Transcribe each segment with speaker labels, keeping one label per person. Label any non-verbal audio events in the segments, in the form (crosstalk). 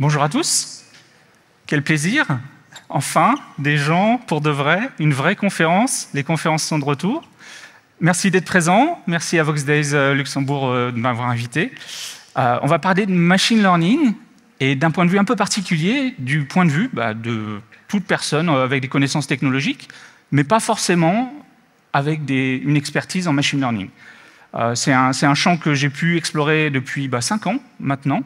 Speaker 1: Bonjour à tous. Quel plaisir. Enfin, des gens pour de vrai, une vraie conférence. Les conférences sont de retour. Merci d'être présent. Merci à Vox Days euh, Luxembourg euh, de m'avoir invité. Euh, on va parler de machine learning et d'un point de vue un peu particulier, du point de vue bah, de toute personne avec des connaissances technologiques, mais pas forcément avec une expertise en machine learning. c'est un, champ que j'ai pu explorer depuis bah, 5 ans maintenant.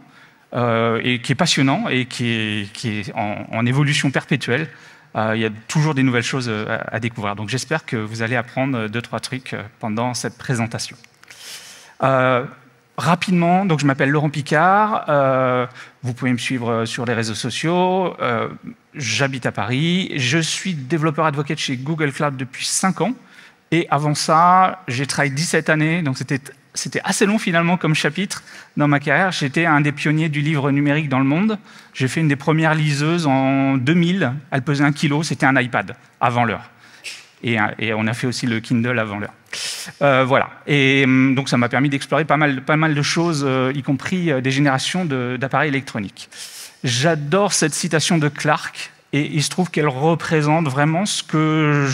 Speaker 1: Euh, et qui est passionnant et qui est, en, évolution perpétuelle. Euh, il y a toujours des nouvelles choses euh, à, découvrir. Donc j'espère que vous allez apprendre deux, trois trucs pendant cette présentation. rapidement, donc je m'appelle Laurent Picard. vous pouvez me suivre sur les réseaux sociaux. J'habite à Paris. Je suis développeur advocate chez Google Cloud depuis 5 ans. Et avant ça, j'ai travaillé 17 années, donc c'était c'était assez long finalement comme chapitre dans ma carrière. J'étais un des pionniers du livre numérique dans le monde. J'ai fait une des premières liseuses en 2000. Elle pesait un kilo, c'était un iPad avant l'heure. Et, on a fait aussi le Kindle avant l'heure. Euh, voilà. Et hum, donc ça m'a permis d'explorer pas mal, pas mal de choses, euh, y compris euh, des générations d'appareils électroniques. J'adore cette citation de Clark, et il se trouve qu'elle représente vraiment ce que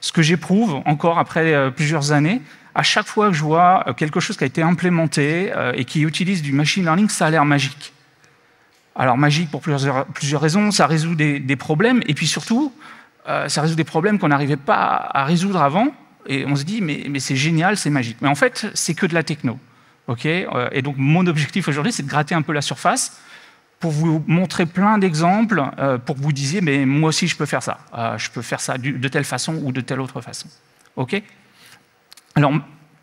Speaker 1: ce que j'éprouve encore après plusieurs années, à chaque fois que je vois euh, quelque chose qui a été implémenté euh, et qui utilise du machine learning, ça a l'air magique. Alors magique pour plusieurs, raisons, ça résout des, problèmes, et puis surtout, euh, ça résout des problèmes qu'on n'arrivait pas à résoudre avant, et on se dit, mais, c'est génial, c'est magique. Mais en fait, c'est que de la techno. et donc mon objectif aujourd'hui, c'est de gratter un peu la surface pour vous montrer plein d'exemples, pour que vous disiez, mais moi aussi je peux faire ça. je peux faire ça de telle façon ou de telle autre façon. OK? Alors,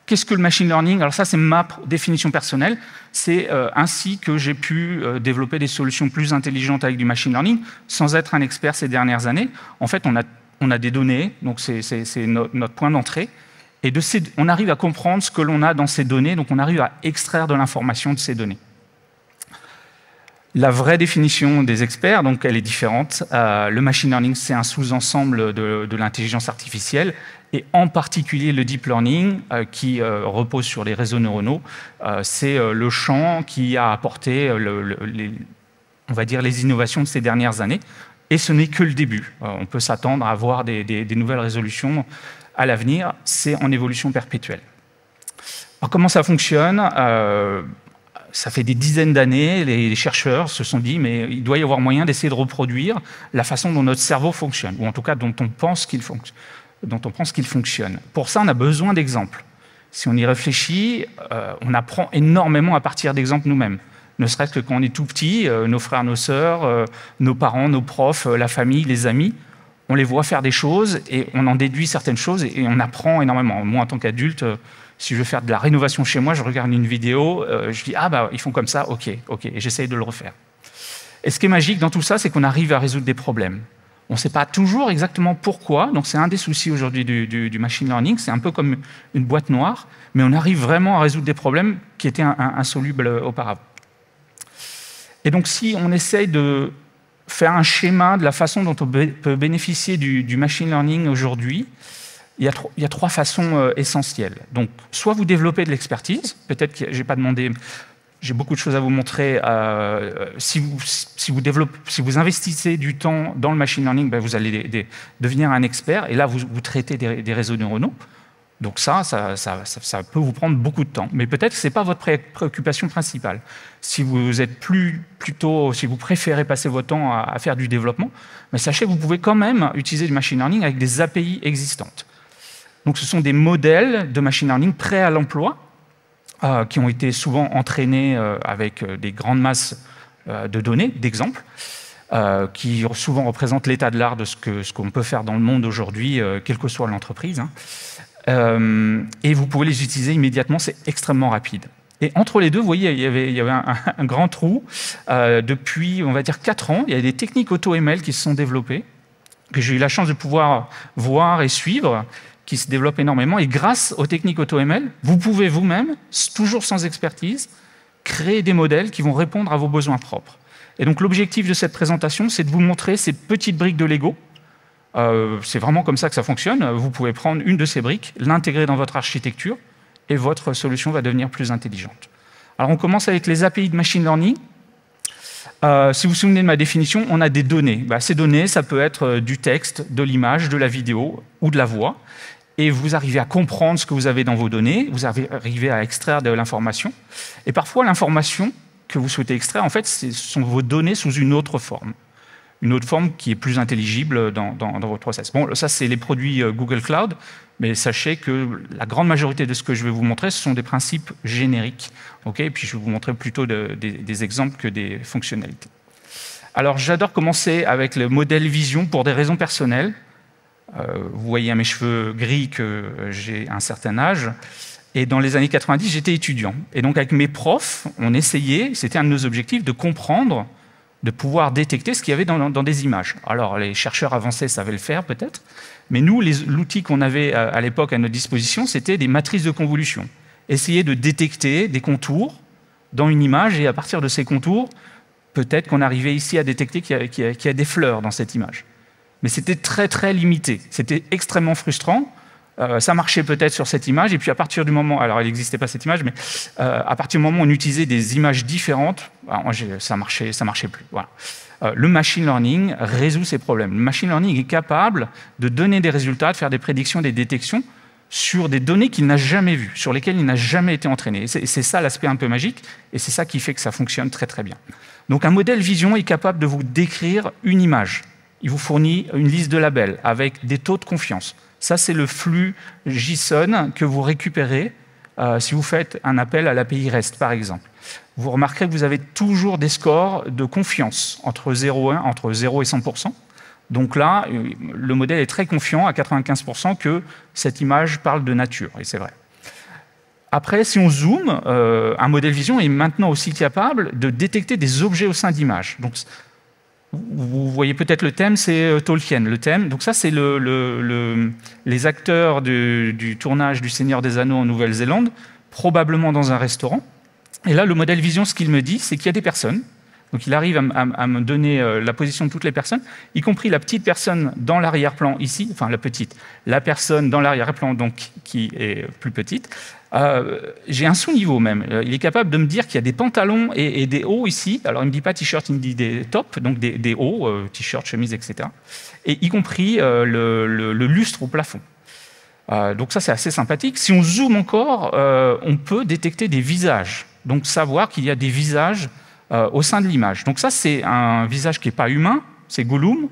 Speaker 1: qu'est-ce que le machine learning? Alors ça, c'est ma définition personnelle. C'est euh, ainsi que j'ai pu euh, développer des solutions plus intelligentes avec du machine learning, sans être un expert ces dernières années. En fait, on a, des données, donc c'est notre point d'entrée. Et on arrive à comprendre ce que l'on a dans ces données, donc on arrive à extraire de l'information de ces données. La vraie définition des experts, donc, elle est différente. Euh, le machine learning, c'est un sous-ensemble de l'intelligence artificielle et en particulier le deep learning euh, qui euh, repose sur les réseaux neuronaux. Euh, c'est le champ qui a apporté, les, on va dire, les innovations de ces dernières années. Et ce n'est que le début. on peut s'attendre à avoir des, nouvelles résolutions à l'avenir. C'est en évolution perpétuelle. Alors comment ça fonctionne? Ça fait des dizaines d'années, les chercheurs se sont dit, mais il doit y avoir moyen d'essayer de reproduire la façon dont notre cerveau fonctionne, ou en tout cas dont on pense qu'il fonctionne dont on pense qu'il fonctionne. Pour ça, on a besoin d'exemples. Si on y réfléchit, euh, on apprend énormément à partir d'exemples nous-mêmes. Ne serait-ce que quand on est tout petit, euh, nos frères, nos sœurs, euh, nos parents, nos profs, la famille, les amis, on les voit faire des choses et on en déduit certaines choses et, on apprend énormément. Moi, en tant qu'adulte, si je veux faire de la rénovation chez moi, je regarde une vidéo, je dis ah bah ils font comme ça, ok, ok, et j'essaye de le refaire. Et ce qui est magique dans tout ça, c'est qu'on arrive à résoudre des problèmes. On ne sait pas toujours exactement pourquoi, donc c'est un des soucis aujourd'hui du, machine learning, c'est un peu comme une boîte noire, mais on arrive vraiment à résoudre des problèmes qui étaient insolubles auparavant. Et donc si on essaye de faire un schéma de la façon dont on peut bénéficier du, machine learning aujourd'hui, il, y a trois façons euh, essentielles. Donc, soit vous développez de l'expertise, peut-être que je n'ai pas demandé j'ai beaucoup de choses à vous montrer. Euh, si, vous, si, vous si, vous, investissez du temps dans le machine learning, ben vous allez devenir un expert. Et là, vous, traitez des, réseaux neuronaux. Donc ça ça, peut vous prendre beaucoup de temps. Mais peut-être que ce n'est pas votre préoccupation principale. Si vous êtes plus, plutôt, si vous préférez passer votre temps à, à faire du développement, mais sachez que vous pouvez quand même utiliser du machine learning avec des API existantes. Donc ce sont des modèles de machine learning prêts à l'emploi euh, qui ont été souvent entraînés euh, avec euh, des grandes masses de données, d'exemples, qui souvent représentent l'état de l'art de ce qu'on ce peut faire dans le monde aujourd'hui, quelle que soit l'entreprise. Hein. et vous pouvez les utiliser immédiatement, c'est extrêmement rapide. Et entre les deux, vous voyez, il y avait, un, grand trou. depuis, on va dire, 4 ans, il y a des techniques AutoML qui se sont développées, que j'ai eu la chance de pouvoir voir et suivre, qui se développe énormément. Et grâce aux techniques AutoML, vous pouvez vous-même, toujours sans expertise, créer des modèles qui vont répondre à vos besoins propres. Et donc l'objectif de cette présentation, c'est de vous montrer ces petites briques de Lego. Euh, c'est vraiment comme ça que ça fonctionne. Vous pouvez prendre une de ces briques, l'intégrer dans votre architecture, et votre solution va devenir plus intelligente. Alors on commence avec les API de machine learning. Euh, si vous vous souvenez de ma définition, on a des données. Bah, ces données, ça peut être euh, du texte, de l'image, de la vidéo ou de la voix. Et vous arrivez à comprendre ce que vous avez dans vos données, vous arrivez à extraire de l'information. Et parfois, l'information que vous souhaitez extraire, en fait, ce sont vos données sous une autre forme. Une autre forme qui est plus intelligible dans, dans votre process. Bon, ça, c'est les produits euh, Google Cloud. Mais sachez que la grande majorité de ce que je vais vous montrer, ce sont des principes génériques. et puis je vais vous montrer plutôt des, exemples que des fonctionnalités. Alors j'adore commencer avec le modèle vision pour des raisons personnelles. Euh, vous voyez à mes cheveux gris que j'ai un certain âge. Et dans les années 90, j'étais étudiant. Et donc avec mes profs, on essayait, c'était un de nos objectifs, de comprendre, de pouvoir détecter ce qu'il y avait dans, dans des images. Alors les chercheurs avancés savaient le faire peut-être, mais nous, l'outil qu'on avait à, l'époque à notre disposition, c'était des matrices de convolution. Essayer de détecter des contours dans une image, et à partir de ces contours, peut-être qu'on arrivait ici à détecter qu'il y, a des fleurs dans cette image. Mais c'était très très limité. C'était extrêmement frustrant. Euh, ça marchait peut-être sur cette image, et puis à partir du moment, alors il n'existait pas cette image, mais euh, à partir du moment où on utilisait des images différentes, bah, ça marchait, ça marchait plus. Voilà. Euh, le machine learning résout ces problèmes. Le machine learning est capable de donner des résultats, de faire des prédictions, des détections sur des données qu'il n'a jamais vues, sur lesquelles il n'a jamais été entraîné. C'est ça l'aspect un peu magique, et c'est ça qui fait que ça fonctionne très très bien. Donc un modèle vision est capable de vous décrire une image. Il vous fournit une liste de labels avec des taux de confiance. Ça, c'est le flux JSON que vous récupérez euh, si vous faites un appel à l'API REST, par exemple vous remarquerez que vous avez toujours des scores de confiance entre 0 et 1, entre 0 et 100%. Donc là, le modèle est très confiant à 95% que cette image parle de nature, et c'est vrai. Après, si on zoome, euh, un modèle vision est maintenant aussi capable de détecter des objets au sein d'images. Vous voyez peut-être le thème, c'est euh, Tolkien. Le thème, donc ça, c'est le, les acteurs du tournage du Seigneur des Anneaux en Nouvelle-Zélande, probablement dans un restaurant. Et là, le modèle vision, ce qu'il me dit, c'est qu'il y a des personnes. Donc il arrive à, me donner euh, la position de toutes les personnes, y compris la petite personne dans l'arrière-plan ici, enfin la petite, la personne dans l'arrière-plan donc qui est plus petite. Euh, j'ai un sous-niveau même. Euh, il est capable de me dire qu'il y a des pantalons et, des hauts ici. Alors il ne me dit pas t-shirt, il me dit des tops, donc des, hauts, t-shirt, chemise, etc. Et y compris le, lustre au plafond. donc ça c'est assez sympathique. Si on zoome encore, on peut détecter des visages donc savoir qu'il y a des visages euh, au sein de l'image. Donc ça, c'est un visage qui n'est pas humain, c'est Gollum,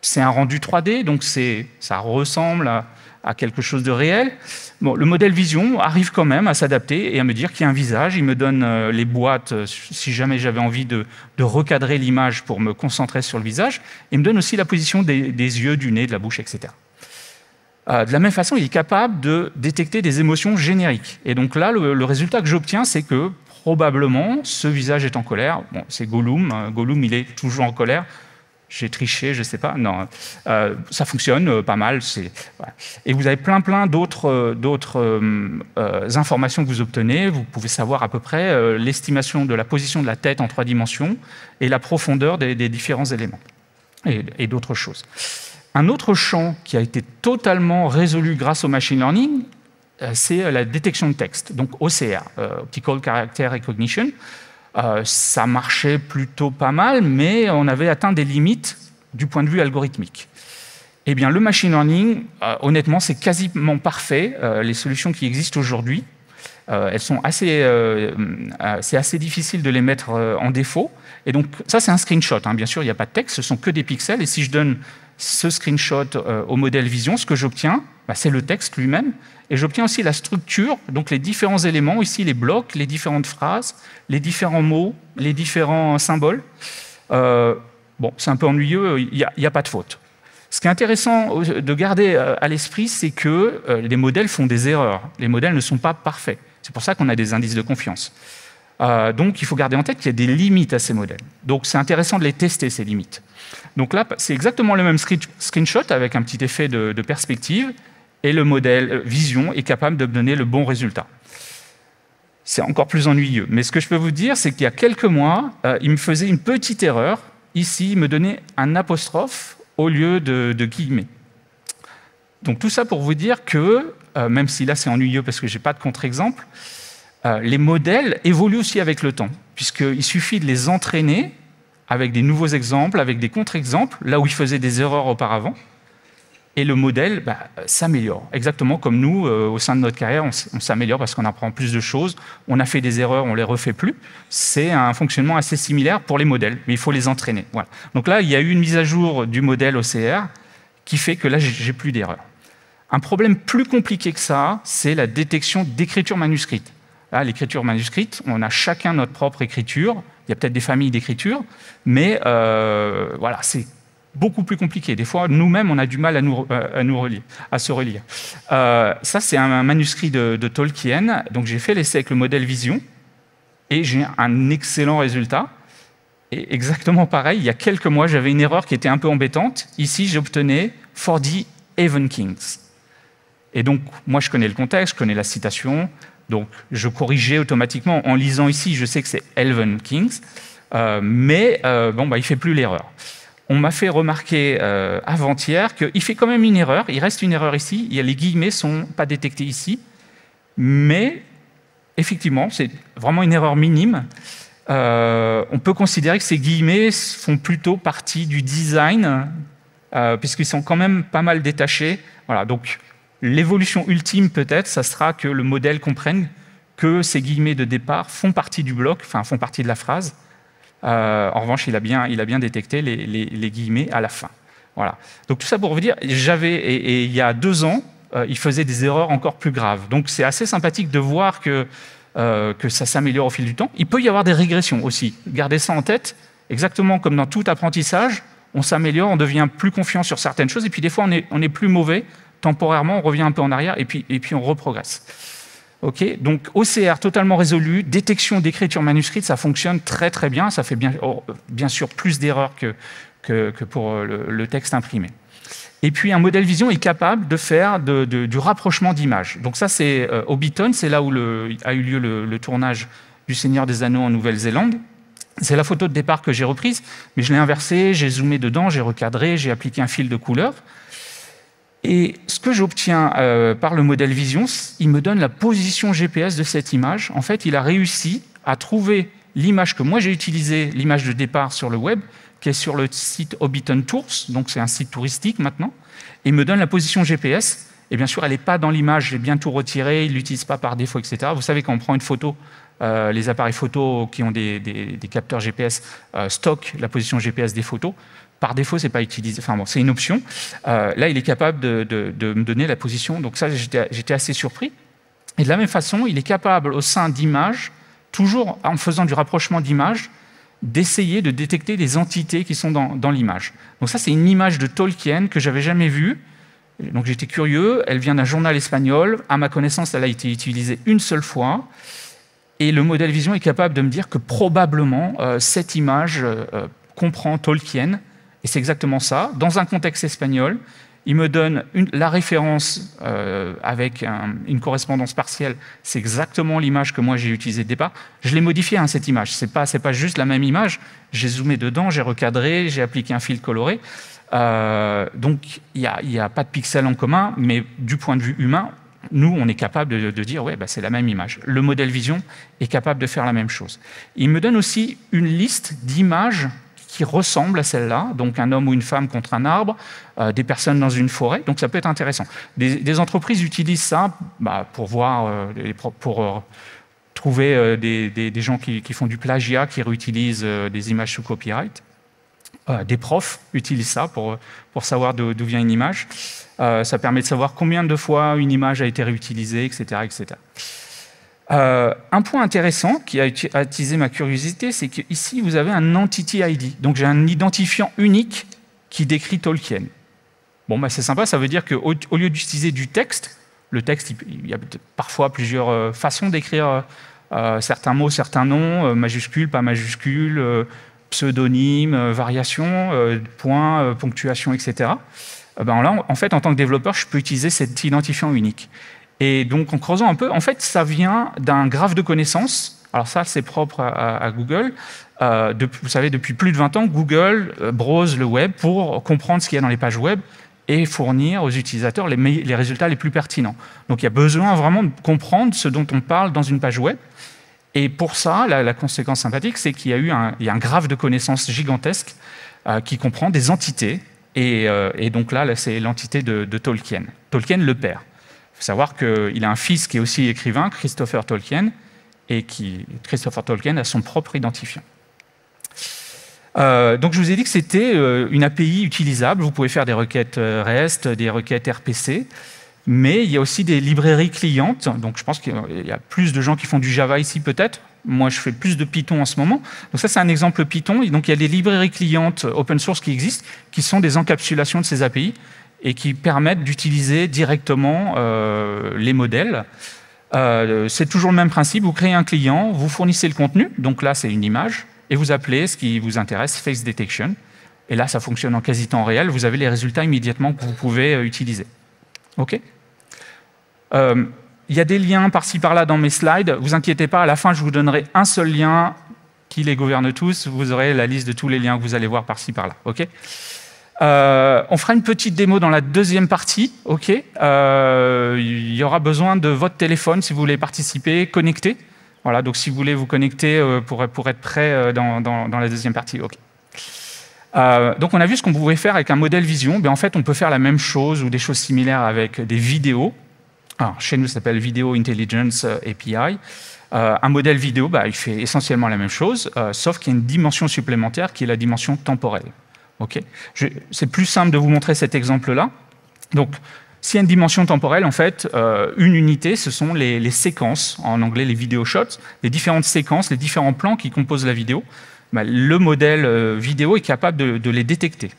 Speaker 1: c'est un rendu 3D, donc ça ressemble à, quelque chose de réel. Le modèle vision arrive quand même à s'adapter et à me dire qu'il y a un visage. Il me donne euh, les boîtes euh, si jamais j'avais envie de, recadrer l'image pour me concentrer sur le visage. Il me donne aussi la position des, yeux, du nez, de la bouche, etc. de la même façon, il est capable de détecter des émotions génériques. Et donc là, le résultat que j'obtiens, c'est que probablement, ce visage est en colère. Bon, c'est Gollum. Hein. Gollum, il est toujours en colère. J'ai triché, je ne sais pas. Non, euh, ça fonctionne euh, pas mal. Et vous avez plein, plein d'autres, euh, informations que vous obtenez. Vous pouvez savoir à peu près l'estimation de la position de la tête en trois dimensions et la profondeur des, différents éléments et, d'autres choses. Un autre champ qui a été totalement résolu grâce au machine learning, c'est la détection de texte, donc OCR, Optical Character Recognition. Ça marchait plutôt pas mal, mais on avait atteint des limites du point de vue algorithmique. Eh bien, le machine learning, honnêtement, c'est quasiment parfait. les solutions qui existent aujourd'hui, elles sont assez, c'est assez difficile de les mettre en défaut. Et donc, ça, c'est un screenshot. Hein. Bien sûr, il n'y a pas de texte, ce sont que des pixels. Et si je donne ce screenshot au modèle vision, ce que j'obtiens, bah, c'est le texte lui-même. Et j'obtiens aussi la structure, donc les différents éléments, ici les blocs, les différentes phrases, les différents mots, les différents symboles. Euh, bon, c'est un peu ennuyeux, il n'y a, pas de faute. Ce qui est intéressant de garder euh, à l'esprit, c'est que euh, les modèles font des erreurs. Les modèles ne sont pas parfaits. C'est pour ça qu'on a des indices de confiance. donc il faut garder en tête qu'il y a des limites à ces modèles. Donc c'est intéressant de les tester, ces limites. Donc là, c'est exactement le même screenshot avec un petit effet de perspective et le modèle euh, vision est capable de donner le bon résultat. C'est encore plus ennuyeux. Mais ce que je peux vous dire, c'est qu'il y a quelques mois, euh, il me faisait une petite erreur. Ici, il me donnait un apostrophe au lieu de, guillemets. Donc tout ça pour vous dire que, euh, même si là c'est ennuyeux parce que je n'ai pas de contre-exemple, les modèles évoluent aussi avec le temps, puisqu'il suffit de les entraîner avec des nouveaux exemples, avec des contre-exemples, là où il faisait des erreurs auparavant. Et le modèle bah, s'améliore, exactement comme nous, euh, au sein de notre carrière, on, s'améliore parce qu'on apprend plus de choses, on a fait des erreurs, on les refait plus. C'est un fonctionnement assez similaire pour les modèles, mais il faut les entraîner. Donc là, il y a eu une mise à jour du modèle OCR qui fait que là, j'ai plus d'erreurs. Un problème plus compliqué que ça, c'est la détection d'écriture manuscrite. l'écriture manuscrite, on a chacun notre propre écriture. Il y a peut-être des familles d'écriture, mais euh, voilà, c'est beaucoup plus compliqué. Des fois, nous-mêmes, on a du mal à, nous, à, nous relire, à se relire. Euh, ça, c'est un, manuscrit de, Tolkien. Donc, j'ai fait l'essai avec le modèle Vision et j'ai un excellent résultat. Et exactement pareil, il y a quelques mois, j'avais une erreur qui était un peu embêtante. Ici, j'obtenais For the Even Kings. Et donc, moi, je connais le contexte, je connais la citation. Donc, je corrigeais automatiquement. En lisant ici, je sais que c'est Elven Kings. Euh, mais euh, bon, bah, il ne fait plus l'erreur on m'a fait remarquer euh, avant-hier qu'il fait quand même une erreur. Il reste une erreur ici. Les guillemets ne sont pas détectés ici. Mais effectivement, c'est vraiment une erreur minime. Euh, on peut considérer que ces guillemets font plutôt partie du design, euh, puisqu'ils sont quand même pas mal détachés. Voilà, donc l'évolution ultime, peut-être, ça sera que le modèle comprenne que ces guillemets de départ font partie du bloc, enfin font partie de la phrase, euh, en revanche, il a bien, il a bien détecté les, guillemets à la fin. Voilà. Donc tout ça pour vous dire, j'avais, et, il y a deux ans, euh, il faisait des erreurs encore plus graves. Donc c'est assez sympathique de voir que, euh, que ça s'améliore au fil du temps. Il peut y avoir des régressions aussi. Gardez ça en tête, exactement comme dans tout apprentissage, on s'améliore, on devient plus confiant sur certaines choses, et puis des fois on est, on est plus mauvais, temporairement, on revient un peu en arrière, et puis, et puis on reprogresse. Ok, donc OCR totalement résolu, détection d'écriture manuscrite, ça fonctionne très très bien, ça fait bien, oh, sûr plus d'erreurs que, que, pour euh, le, texte imprimé. Et puis un modèle vision est capable de faire du rapprochement d'images. Donc ça c'est euh, Hobbiton, c'est là où a eu lieu le, tournage du Seigneur des Anneaux en Nouvelle-Zélande. C'est la photo de départ que j'ai reprise, mais je l'ai inversée, j'ai zoomé dedans, j'ai recadré, j'ai appliqué un fil de couleur. Et ce que j'obtiens euh, par le modèle Vision, il me donne la position GPS de cette image. En fait, il a réussi à trouver l'image que moi j'ai utilisée, l'image de départ sur le web, qui est sur le site Hobbiton Tours, donc c'est un site touristique maintenant, et il me donne la position GPS. Et bien sûr, elle n'est pas dans l'image, j'ai bien tout retiré, il ne l'utilise pas par défaut, etc. Vous savez, quand on prend une photo, euh, les appareils photo qui ont des, capteurs GPS euh, stockent la position GPS des photos. Par défaut, c'est pas utilisé. Enfin bon, c'est une option. Euh, là, il est capable de, me donner la position. Donc ça, j'étais assez surpris. Et de la même façon, il est capable au sein d'images, toujours en faisant du rapprochement d'images, d'essayer de détecter des entités qui sont dans, l'image. Donc ça, c'est une image de Tolkien que j'avais jamais vue. Donc j'étais curieux. Elle vient d'un journal espagnol. À ma connaissance, elle a été utilisée une seule fois. Et le modèle vision est capable de me dire que probablement euh, cette image euh, comprend Tolkien et c'est exactement ça. Dans un contexte espagnol, il me donne la référence euh, avec une correspondance partielle. C'est exactement l'image que moi j'ai utilisée au départ. Je l'ai modifiée, hein, cette image. Ce n'est pas, pas juste la même image. J'ai zoomé dedans, j'ai recadré, j'ai appliqué un fil coloré. Euh, donc, il n'y a, a, pas de pixels en commun, mais du point de vue humain, nous, on est capable de, dire, ouais, bah, c'est la même image. Le modèle vision est capable de faire la même chose. Il me donne aussi une liste d'images qui ressemble à celle-là, donc un homme ou une femme contre un arbre, euh, des personnes dans une forêt, donc ça peut être intéressant. Des, entreprises utilisent ça bah, pour voir, euh, pour euh, trouver des, gens qui, font du plagiat, qui réutilisent des images sous copyright. des profs utilisent ça pour, pour savoir d'où vient une image. ça permet de savoir combien de fois une image a été réutilisée, etc. etc. Euh, un point intéressant qui a attisé ma curiosité, c'est qu'ici, vous avez un Entity ID. Donc j'ai un identifiant unique qui décrit Tolkien. Bon, bah, c'est sympa, ça veut dire qu'au au lieu d'utiliser du texte, le texte, il y a parfois plusieurs euh, façons d'écrire euh, certains mots, certains noms, majuscules, pas majuscules, pseudonymes, variations, points, ponctuation, etc. Ben là, en fait, en tant que développeur, je peux utiliser cet identifiant unique. Et donc, en creusant un peu, en fait, ça vient d'un graphe de connaissances. Alors ça, c'est propre à, Google. Euh, vous savez, depuis plus de 20 ans, Google euh, browse le web pour comprendre ce qu'il y a dans les pages web et fournir aux utilisateurs les, résultats les plus pertinents. Donc il y a besoin vraiment de comprendre ce dont on parle dans une page web. Et pour ça, la, conséquence sympathique, c'est qu'il y a eu un, un graphe de connaissances gigantesque qui comprend des entités. Et, donc là, c'est l'entité de, de, Tolkien. Tolkien le père. Faut savoir qu'il a un fils qui est aussi écrivain, Christopher Tolkien, et qui, Christopher Tolkien a son propre identifiant. Euh, donc je vous ai dit que c'était euh, une API utilisable. Vous pouvez faire des requêtes euh, REST, des requêtes RPC, mais il y a aussi des librairies clientes. Donc je pense qu'il y a plus de gens qui font du Java ici peut-être. Moi, je fais plus de Python en ce moment. Donc ça, c'est un exemple Python. Donc il y a des librairies clientes open source qui existent, qui sont des encapsulations de ces API et qui permettent d'utiliser directement les modèles. c'est toujours le même principe. Vous créez un client, vous fournissez le contenu. Donc là, c'est une image et vous appelez ce qui vous intéresse, Face Detection. Et là, ça fonctionne en quasi temps réel. Vous avez les résultats immédiatement que vous pouvez euh, utiliser. OK? Euh, Il y a des liens par-ci par-là dans mes slides. Vous inquiétez pas, à la fin, je vous donnerai un seul lien qui les gouverne tous. Vous aurez la liste de tous les liens que vous allez voir par-ci par-là. OK? Euh, on fera une petite démo dans la deuxième partie. OK Il y aura besoin de votre téléphone si vous voulez participer, connecter. Voilà, donc si vous voulez vous connecter euh, pour, pour être prêt euh, dans, dans, la deuxième partie, ok. Euh, donc on a vu ce qu'on pouvait faire avec un modèle vision. Ben, en fait, on peut faire la même chose ou des choses similaires avec des vidéos. Alors, chez nous, ça s'appelle Video Intelligence API. un modèle vidéo, bah, il fait essentiellement la même chose, sauf qu'il y a une dimension supplémentaire qui est la dimension temporelle. Ok C'est plus simple de vous montrer cet exemple-là. Donc, s'il y a une dimension temporelle, en fait, euh, une unité, ce sont les, séquences, en anglais les video shots, les différentes séquences, les différents plans qui composent la vidéo. Bah, le modèle euh, vidéo est capable de, les détecter.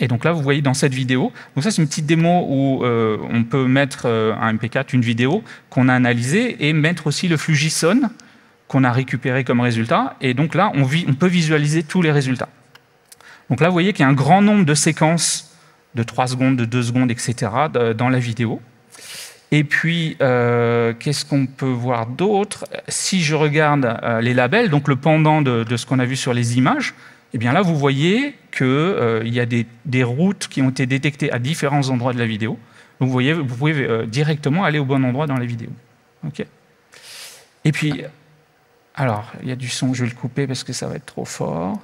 Speaker 1: Et donc là, vous voyez dans cette vidéo, donc ça c'est une petite démo où euh, on peut mettre un MP4, une vidéo qu'on a analysée, et mettre aussi le flux JSON qu'on a récupéré comme résultat. Et donc là, on peut visualiser tous les résultats. Donc là, vous voyez qu'il y a un grand nombre de séquences de 3 secondes, de 2 secondes, etc. dans la vidéo. Et puis, euh, qu'est-ce qu'on peut voir d'autre? Si je regarde euh, les labels, donc le pendant de, ce qu'on a vu sur les images, eh bien là, vous voyez qu'il euh, y a des, routes qui ont été détectées à différents endroits de la vidéo. Donc vous, voyez, vous pouvez directement aller au bon endroit dans la vidéo. Et puis, alors, il y a du son, je vais le couper parce que ça va être trop fort.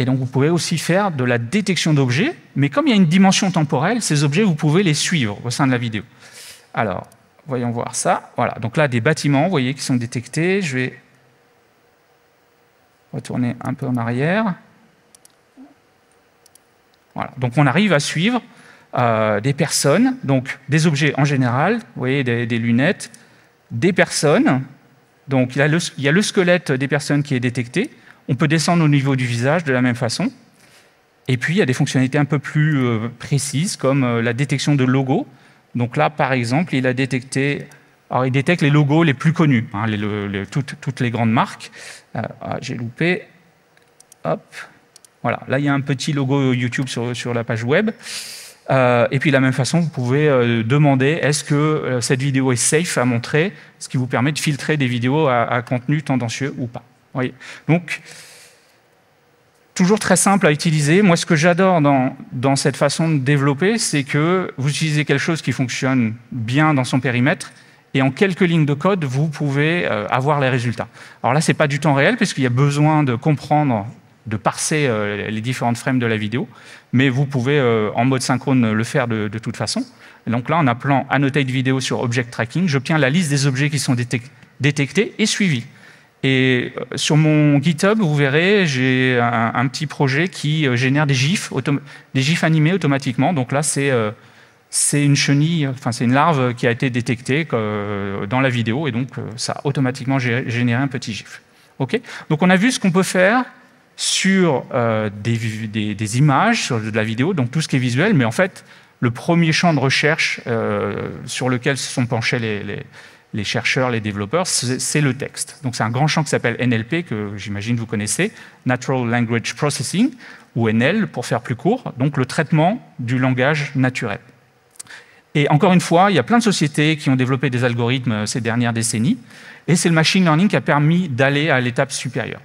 Speaker 1: Et donc vous pouvez aussi faire de la détection d'objets, mais comme il y a une dimension temporelle, ces objets, vous pouvez les suivre au sein de la vidéo. Alors, voyons voir ça. Voilà, donc là, des bâtiments, vous voyez, qui sont détectés. Je vais retourner un peu en arrière. Voilà, donc on arrive à suivre euh, des personnes, donc des objets en général, vous voyez, des, lunettes, des personnes. Donc il il y a le squelette des personnes qui est détecté. On peut descendre au niveau du visage de la même façon. Et puis, il y a des fonctionnalités un peu plus euh, précises, comme euh, la détection de logos. Donc là, par exemple, il a détecté... Alors, il détecte les logos les plus connus, hein, toutes, les grandes marques. Euh, ah, j'ai loupé. Hop. Voilà, là, il y a un petit logo YouTube sur, la page web. et puis, de la même façon, vous pouvez demander est-ce que cette vidéo est safe à montrer, ce qui vous permet de filtrer des vidéos à, à contenu tendancieux ou pas. Donc, toujours très simple à utiliser. Moi, ce que j'adore dans, cette façon de développer, c'est que vous utilisez quelque chose qui fonctionne bien dans son périmètre, et en quelques lignes de code, vous pouvez euh, avoir les résultats. Alors là, ce n'est pas du temps réel, puisqu'il y a besoin de comprendre, de parser euh, les différentes frames de la vidéo, mais vous pouvez, euh, en mode synchrone, le faire de, toute façon. Donc là, en appelant annotate vidéo sur object tracking, j'obtiens la liste des objets qui sont détectés et suivis. Et euh, sur mon GitHub, vous verrez, j'ai un, petit projet qui euh, génère des GIFs, des GIFs animés automatiquement. Donc là, c'est euh, c'est une chenille, enfin c'est une larve qui a été détectée dans la vidéo, et donc ça a automatiquement généré un petit GIF. Ok? Donc on a vu ce qu'on peut faire sur des, images, sur de la vidéo, donc tout ce qui est visuel, mais en fait, le premier champ de recherche sur lequel se sont penchés les les chercheurs, les développeurs, c'est le texte. Donc c'est un grand champ qui s'appelle NLP, que j'imagine vous connaissez, Natural Language Processing, ou NL pour faire plus court, donc le traitement du langage naturel. Et encore une fois, il y a plein de sociétés qui ont développé des algorithmes ces dernières décennies, et c'est le machine learning qui a permis d'aller à l'étape supérieure.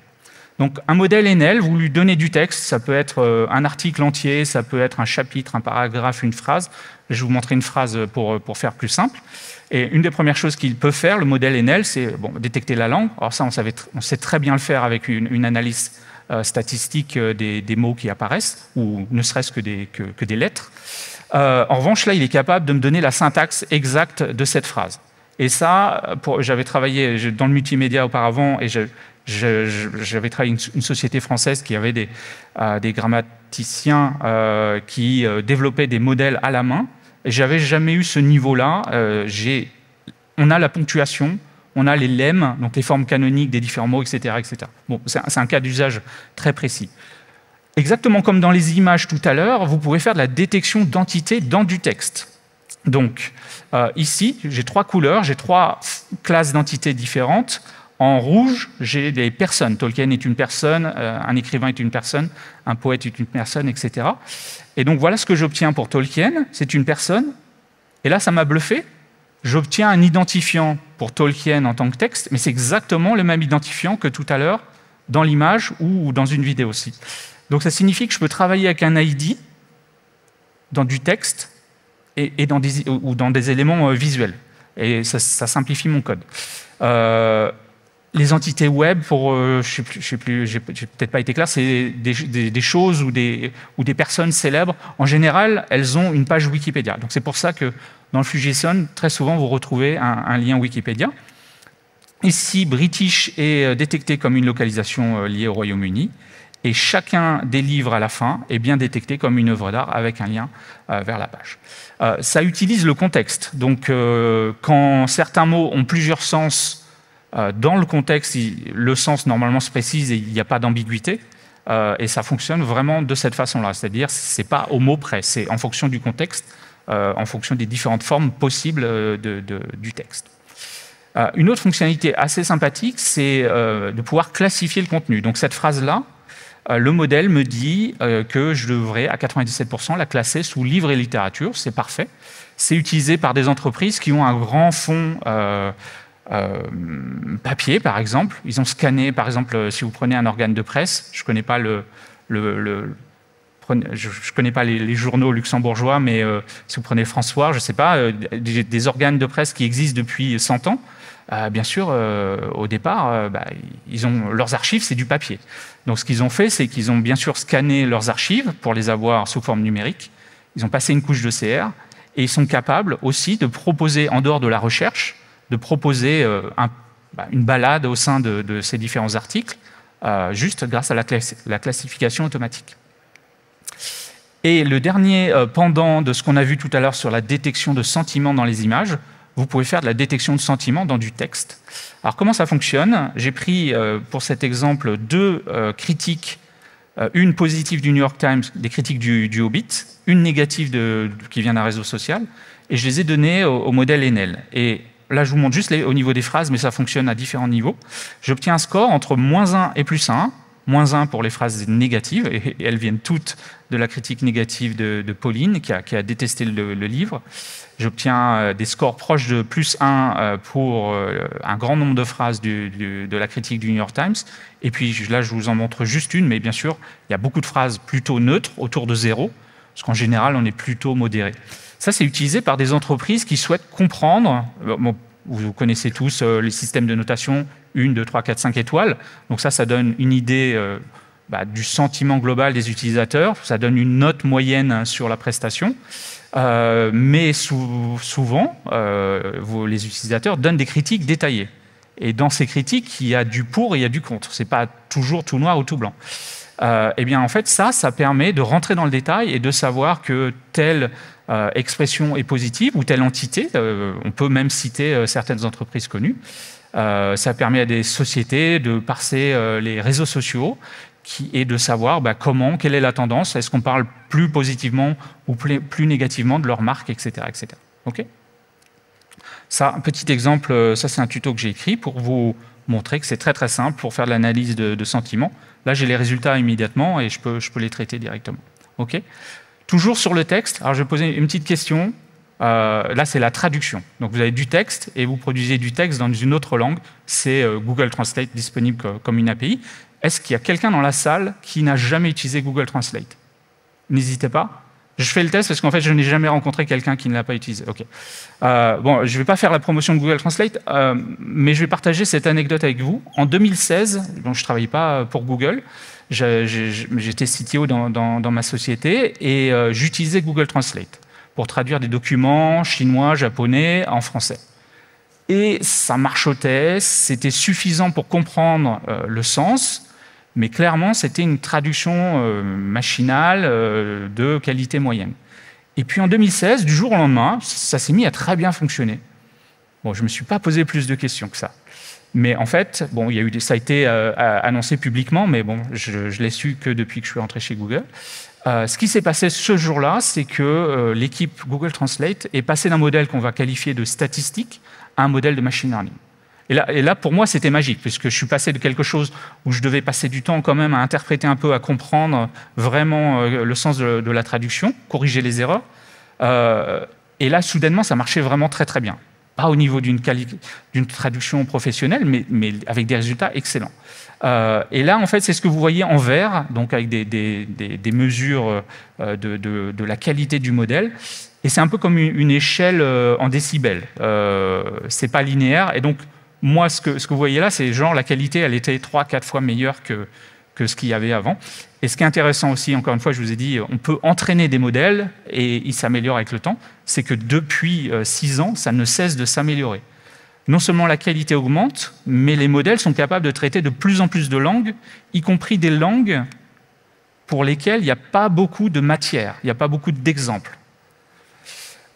Speaker 1: Donc un modèle NL, vous lui donnez du texte, ça peut être euh, un article entier, ça peut être un chapitre, un paragraphe, une phrase. Je vais vous montrer une phrase pour, pour faire plus simple. Et une des premières choses qu'il peut faire, le modèle NL, c'est détecter la langue. Alors ça, on, savait, on, sait très bien le faire avec une, analyse euh, statistique euh, des, mots qui apparaissent, ou ne serait-ce que des, lettres. Euh, en revanche, là, il est capable de me donner la syntaxe exacte de cette phrase. Et ça, j'avais travaillé dans le multimédia auparavant et j'avais travaillé une, une, société française qui avait des, euh, grammaticiens euh, qui euh, développaient des modèles à la main. Et j'avais jamais eu ce niveau-là. On a la ponctuation, on a les lemmes, donc les formes canoniques des différents mots, etc. etc. Bon, c'est un, cas d'usage très précis. Exactement comme dans les images tout à l'heure, vous pouvez faire de la détection d'entités dans du texte. Donc, ici, j'ai trois couleurs, j'ai trois classes d'entités différentes. En rouge, j'ai des personnes. Tolkien est une personne, euh, un écrivain est une personne, un poète est une personne, etc. Et donc voilà ce que j'obtiens pour Tolkien, c'est une personne. Et là, ça m'a bluffé. J'obtiens un identifiant pour Tolkien en tant que texte, mais c'est exactement le même identifiant que tout à l'heure dans l'image ou dans une vidéo aussi. Donc ça signifie que je peux travailler avec un ID dans du texte et, ou dans des éléments euh, visuels. Et ça, ça, simplifie mon code. Euh, les entités web, pour, euh, je ne sais plus, j'ai peut-être pas été clair, c'est des, choses ou des, personnes célèbres. En général, elles ont une page Wikipédia. Donc c'est pour ça que dans le flux JSON, très souvent, vous retrouvez un, lien Wikipédia. Ici, British est euh, détecté comme une localisation euh, liée au Royaume-Uni et chacun des livres à la fin est bien détecté comme une œuvre d'art avec un lien vers la page. Ça utilise le contexte. Donc, quand certains mots ont plusieurs sens dans le contexte, le sens normalement se précise et il n'y a pas d'ambiguïté. Euh, et ça fonctionne vraiment de cette façon-là. C'est-à-dire, c'est pas au mot près, c'est en fonction du contexte, euh, en fonction des différentes formes possibles du texte. une autre fonctionnalité assez sympathique, c'est de pouvoir classifier le contenu. Donc, cette phrase-là, euh, le modèle me dit euh, que je devrais à 97% la classer sous livre et littérature, c'est parfait. C'est utilisé par des entreprises qui ont un grand fonds euh, euh, papier, par exemple. Ils ont scanné, par exemple, si vous prenez un organe de presse, je ne connais pas les, journaux luxembourgeois, mais euh, si vous prenez François, je ne sais pas, euh, des, organes de presse qui existent depuis 100 ans, euh, bien sûr, euh, au départ, euh, bah, ils ont, leurs archives, c'est du papier. Donc ce qu'ils ont fait, c'est qu'ils ont bien sûr scanné leurs archives pour les avoir sous forme numérique. Ils ont passé une couche de CR et ils sont capables aussi de proposer, en dehors de la recherche, de proposer euh, bah, une balade au sein de, ces différents articles, euh, juste grâce à la, classi la, classification automatique. Et le dernier euh, pendant de ce qu'on a vu tout à l'heure sur la détection de sentiments dans les images, vous pouvez faire de la détection de sentiments dans du texte. Alors comment ça fonctionne? J'ai pris pour cet exemple deux critiques, une positive du New York Times, des critiques du, Hobbit, une négative qui vient d'un réseau social, et je les ai données au, modèle Enel. Là, je vous montre juste au niveau des phrases, mais ça fonctionne à différents niveaux. J'obtiens un score entre moins 1 et plus 1, moins 1 pour les phrases négatives, et elles viennent toutes de la critique négative de, Pauline, qui a, détesté le, livre. J'obtiens euh, des scores proches de plus 1 euh, pour euh, un grand nombre de phrases de la critique du New York Times. Et puis là, je vous en montre juste une, mais bien sûr, il y a beaucoup de phrases plutôt neutres, autour de zéro, parce qu'en général, on est plutôt modéré. Ça, c'est utilisé par des entreprises qui souhaitent comprendre, bon, vous connaissez tous les systèmes de notation 1, 2, 3, 4, 5 étoiles. Donc ça, ça donne une idée euh, bah, du sentiment global des utilisateurs. Ça donne une note moyenne sur la prestation. Euh, mais sou souvent, euh, les utilisateurs donnent des critiques détaillées. Et dans ces critiques, il y a du pour et il y a du contre. C'est pas toujours tout noir ou tout blanc. Euh, eh bien en fait, ça, ça permet de rentrer dans le détail et de savoir que telle euh, expression est positive ou telle entité. Euh, on peut même citer certaines entreprises connues. Euh, ça permet à des sociétés de parser euh, les réseaux sociaux qui, et de savoir bah, comment, quelle est la tendance, est-ce qu'on parle plus positivement ou plus, négativement de leur marque, etc. etc. Okay ça, un petit exemple, euh, ça c'est un tuto que j'ai écrit pour vous montrer que c'est très très simple pour faire de l'analyse de, de, sentiments. Là, j'ai les résultats immédiatement et je peux, je peux les traiter directement. Okay Toujours sur le texte, alors je vais poser une petite question. Euh, là, c'est la traduction. Donc, vous avez du texte et vous produisez du texte dans une autre langue. C'est euh, Google Translate disponible comme une API. Est-ce qu'il y a quelqu'un dans la salle qui n'a jamais utilisé Google Translate? N'hésitez pas. Je fais le test parce qu'en fait, je n'ai jamais rencontré quelqu'un qui ne l'a pas utilisé. Ok. Euh, bon, je ne vais pas faire la promotion de Google Translate, mais je vais partager cette anecdote avec vous. En 2016, bon, je ne travaillais pas pour Google, j'étais CTO dans, ma société et euh, j'utilisais Google Translate pour traduire des documents chinois, japonais en français. Et ça marchotait, c'était suffisant pour comprendre le sens, mais clairement, c'était une traduction euh, machinale euh, de qualité moyenne. Et puis en 2016, du jour au lendemain, ça s'est mis à très bien fonctionner. Bon, je ne me suis pas posé plus de questions que ça. Mais en fait, bon, ça a été euh, annoncé publiquement, mais bon, je, je l'ai su que depuis que je suis entré chez Google. ce qui s'est passé ce jour-là, c'est que l'équipe Google Translate est passée d'un modèle qu'on va qualifier de statistique à un modèle de machine learning. Et là, pour moi, c'était magique, puisque je suis passé de quelque chose où je devais passer du temps quand même à interpréter un peu, à comprendre vraiment euh, le sens de, la traduction, corriger les erreurs. Euh, et là, soudainement, ça marchait vraiment très très bien. Pas au niveau d'une traduction professionnelle, mais, avec des résultats excellents. Euh, et là, en fait, c'est ce que vous voyez en vert, donc avec des, mesures de, la qualité du modèle. Et c'est un peu comme une, échelle en décibels. c'est pas linéaire. Et donc, moi, ce que, ce que vous voyez là, c'est genre la qualité, elle était 3-4 fois meilleure que, que ce qu'il y avait avant. Et ce qui est intéressant aussi, encore une fois, je vous ai dit, on peut entraîner des modèles et ils s'améliorent avec le temps. C'est que depuis 6 euh, ans, ça ne cesse de s'améliorer. Non seulement la qualité augmente, mais les modèles sont capables de traiter de plus en plus de langues, y compris des langues pour lesquelles il n'y a pas beaucoup de matière, il n'y a pas beaucoup d'exemples.